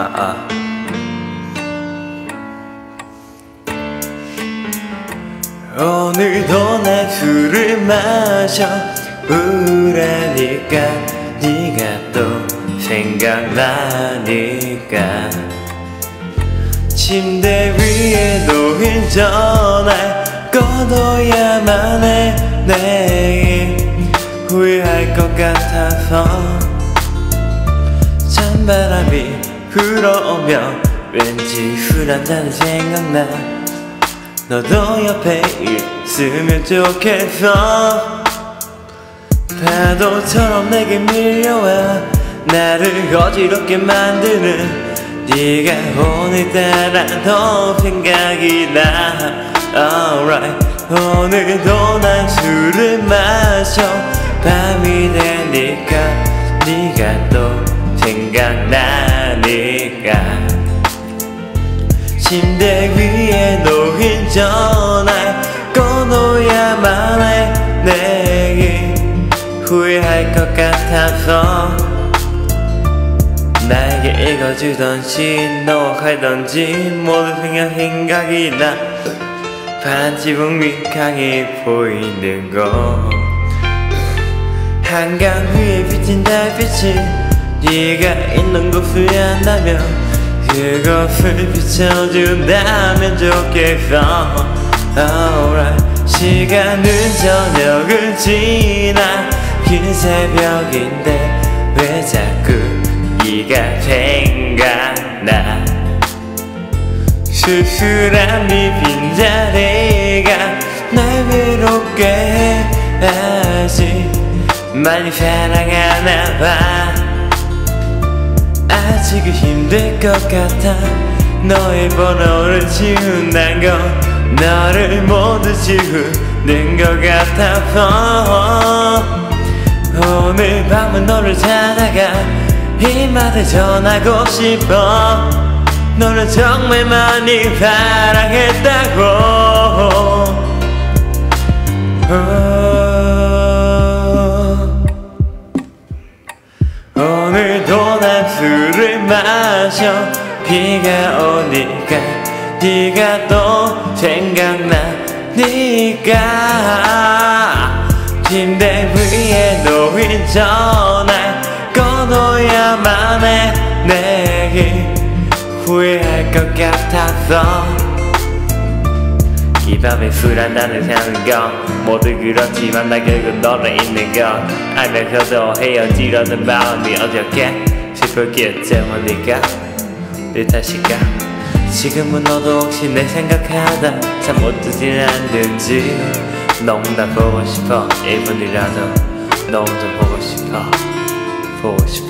아, 아. 오늘도 나 술을 마셔. 우라니까 네가 또 생각나니까. 침대 위에 놓인 전화 꺼둬야만 해. 내일 후회할 것 같아서. 찬바람이 불어오며 왠지 술 한잔 생각나. 너도 옆에 있으면 좋겠어. 파도처럼 내게 밀려와 나를 어지럽게 만드는 네가 오늘따라 더 생각이 나. Alright 오늘도 난 술을 마셔. 밤이 되니까 네가 또 생각나 침대 위에 놓인 전화 꺼놓아야만 해. 내일 후회할 것 같아서 나에게 읽어주던 시 너와 갈던지 모두 생각 생각이 나. 파란 지붕 위 강이 보이는 곳 한강 위에 비친 달빛이 네가 있는 곳을 한다면 그것을 비춰준다면 좋겠어. Alright. 시간은 저녁을 지나 긴 새벽인데 왜 자꾸 네가 생각나? 쓸쓸한 네 빈자리가 날 외롭게 해 아직 많이 사랑하나 봐 아직은 힘들 것 같아. 너의 번호를 지운단 건 너를 모두 지우는 것 같아서 오늘 밤은 너를 찾아가 이 말을 전하고 싶어. 너를 정말 많이 사랑했다고 오늘도 난 술을 마셔. 비가 오니까 네가 또 생각나니까. 침대 위에 놓인 전화 꺼놓아야만 해 내일 후회할 것 같아서 이 밤에 술 한잔을 사는 건 모두 그렇지만 나 결국 너를 잊는 건 알면서도 헤어지려는 마음이 어떻게 슬프게 때문일까 내 탓일까? 지금은 너도 혹시 내 생각하다. 잠못 드진 않는지? 너무 나 보고 싶어. 1분이라도 너무 좀 보고 싶어. 보고 싶어